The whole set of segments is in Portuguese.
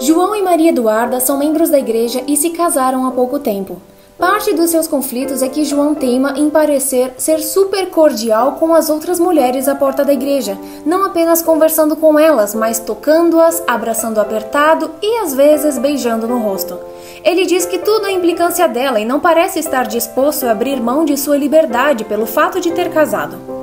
João e Maria Eduarda são membros da igreja e se casaram há pouco tempo. Parte dos seus conflitos é que João teima em parecer ser super cordial com as outras mulheres à porta da igreja, não apenas conversando com elas, mas tocando-as, abraçando apertado e às vezes beijando no rosto. Ele diz que tudo é implicância dela e não parece estar disposto a abrir mão de sua liberdade pelo fato de ter casado.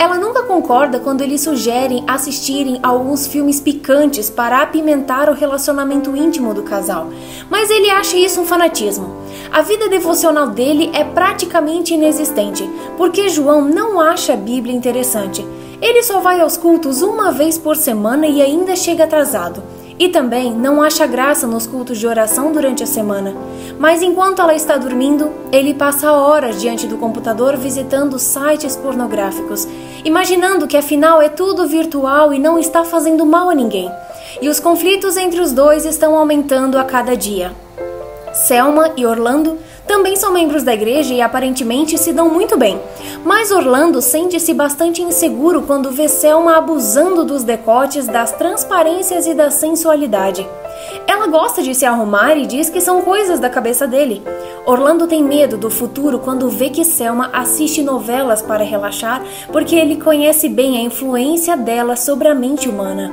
Ela nunca concorda quando eles sugerem assistirem alguns filmes picantes para apimentar o relacionamento íntimo do casal, mas ele acha isso um fanatismo. A vida devocional dele é praticamente inexistente, porque João não acha a Bíblia interessante. Ele só vai aos cultos uma vez por semana e ainda chega atrasado. E também não acha graça nos cultos de oração durante a semana. Mas enquanto ela está dormindo, ele passa horas diante do computador visitando sites pornográficos, imaginando que afinal é tudo virtual e não está fazendo mal a ninguém. E os conflitos entre os dois estão aumentando a cada dia. Selma e Orlando também são membros da igreja e aparentemente se dão muito bem. Mas Orlando sente-se bastante inseguro quando vê Selma abusando dos decotes, das transparências e da sensualidade. Ela gosta de se arrumar e diz que são coisas da cabeça dele. Orlando tem medo do futuro quando vê que Selma assiste novelas para relaxar, porque ele conhece bem a influência dela sobre a mente humana.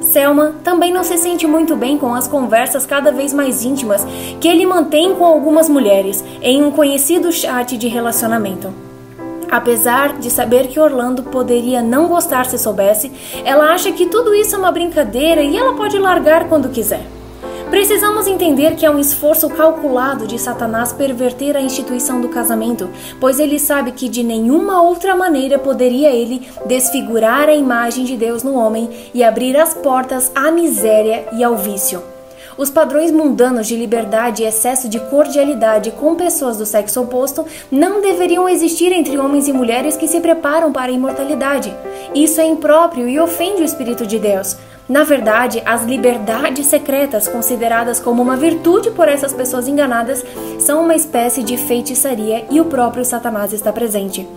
Selma também não se sente muito bem com as conversas cada vez mais íntimas que ele mantém com algumas mulheres em um conhecido chat de relacionamento. Apesar de saber que Orlando poderia não gostar se soubesse, ela acha que tudo isso é uma brincadeira e ela pode largar quando quiser. Precisamos entender que é um esforço calculado de Satanás perverter a instituição do casamento, pois ele sabe que de nenhuma outra maneira poderia ele desfigurar a imagem de Deus no homem e abrir as portas à miséria e ao vício. Os padrões mundanos de liberdade e excesso de cordialidade com pessoas do sexo oposto não deveriam existir entre homens e mulheres que se preparam para a imortalidade. Isso é impróprio e ofende o Espírito de Deus. Na verdade, as liberdades secretas, consideradas como uma virtude por essas pessoas enganadas, são uma espécie de feitiçaria e o próprio Satanás está presente.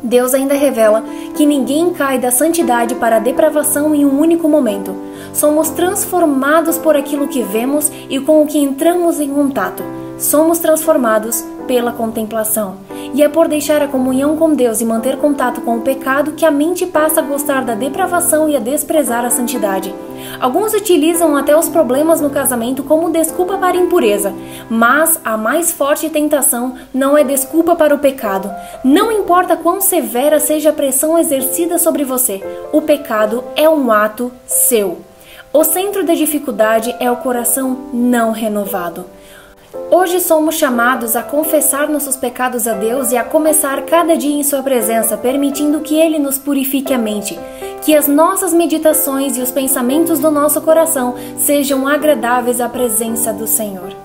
Deus ainda revela que ninguém cai da santidade para a depravação em um único momento. Somos transformados por aquilo que vemos e com o que entramos em contato. Somos transformados pela contemplação. E é por deixar a comunhão com Deus e manter contato com o pecado que a mente passa a gostar da depravação e a desprezar a santidade. Alguns utilizam até os problemas no casamento como desculpa para impureza, mas a mais forte tentação não é desculpa para o pecado. Não importa quão severa seja a pressão exercida sobre você, o pecado é um ato seu. O centro da dificuldade é o coração não renovado. Hoje somos chamados a confessar nossos pecados a Deus e a começar cada dia em Sua presença, permitindo que Ele nos purifique a mente, que as nossas meditações e os pensamentos do nosso coração sejam agradáveis à presença do Senhor.